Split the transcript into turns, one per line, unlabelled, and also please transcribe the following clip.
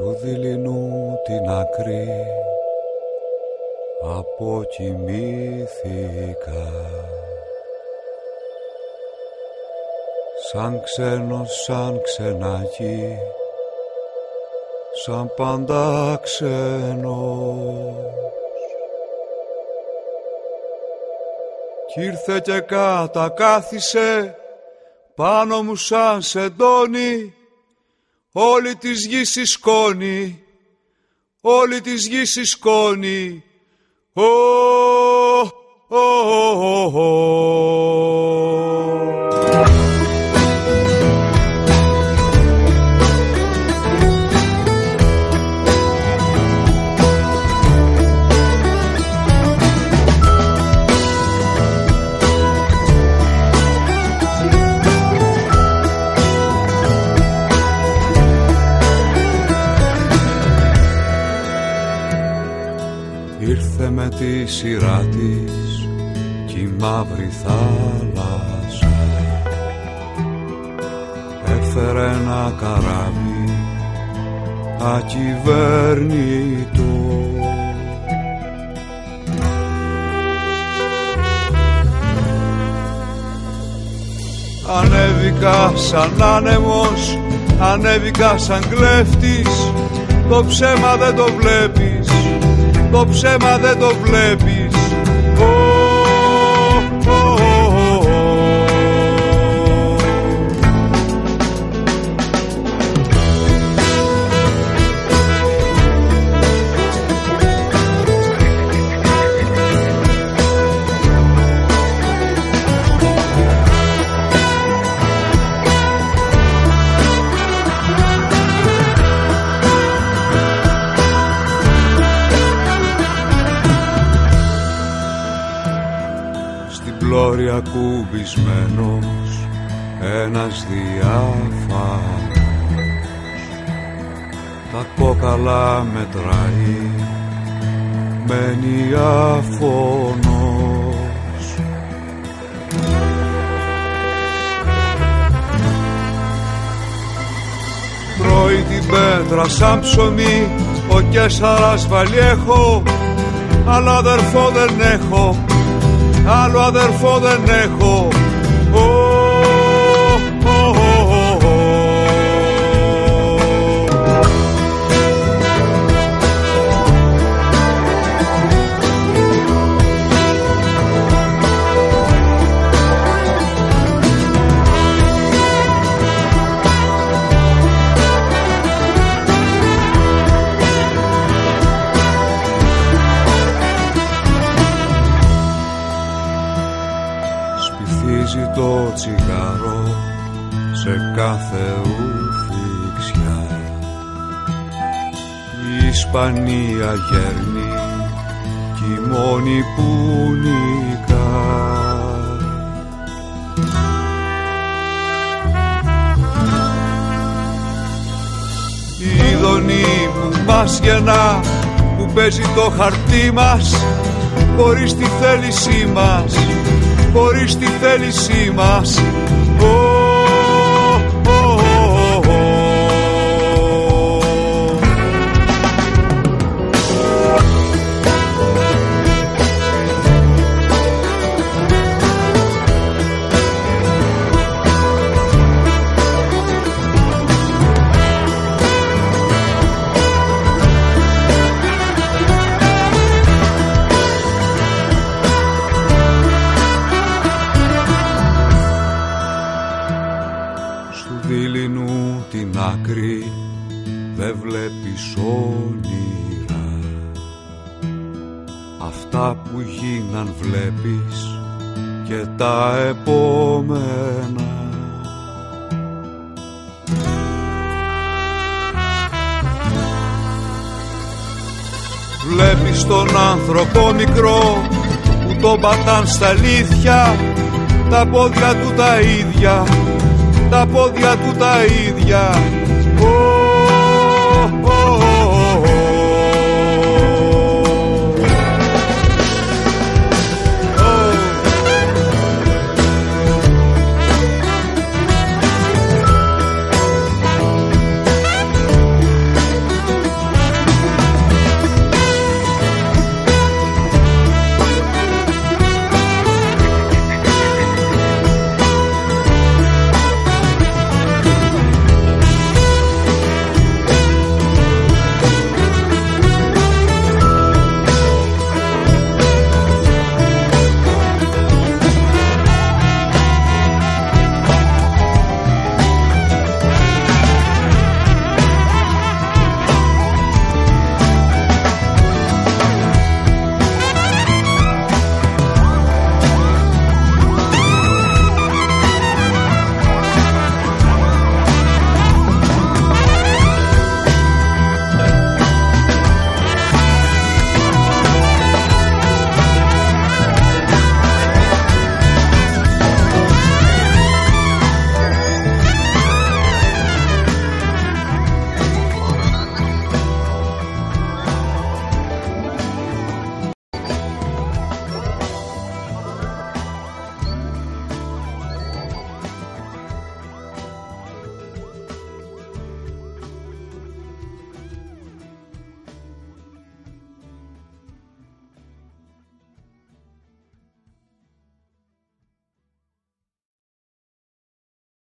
Στου δειλινού την άκρη αποκοιμήθηκα. Σαν ξένος, σαν ξενάκι σαν πάντα ξένος. Κι ήρθε και κάθισε πάνω μου σαν σεντόνι όλη της γης η σκόνη όλη της γης η σκόνη ο, ο, ο, τη σειρά της κι η μαύρη θάλασσα. Έφερε ένα καράβι ακυβέρνητο Ανέβηκα σαν άνεμος, ανέβηκα σαν κλέφτης Το ψέμα δεν το βλέπεις το ψέμα δεν το βλέπεις ακουμπισμένος ένας διάφανος. Τα κόκαλα μετράει μένει αφωνός Τρώει την πέτρα σαν ψωμί ο Κέσσαρας Βαλιέχο αλλά αδερφό δεν έχω all'aver fodernejo αδερφό δεν έχω κάθε ουφιξιά. Η Ισπανία γέρνει κι η μόνη που νικά. Η δονή που μας γεννά που παίζει το χαρτί μας χωρίς τη θέλησή μας χωρίς τη θέλησή μας τα επόμενα. Βλέπεις τον άνθρωπο μικρό που τον πατάν στα αλήθεια. Τα πόδια του τα ίδια τα πόδια του τα ίδια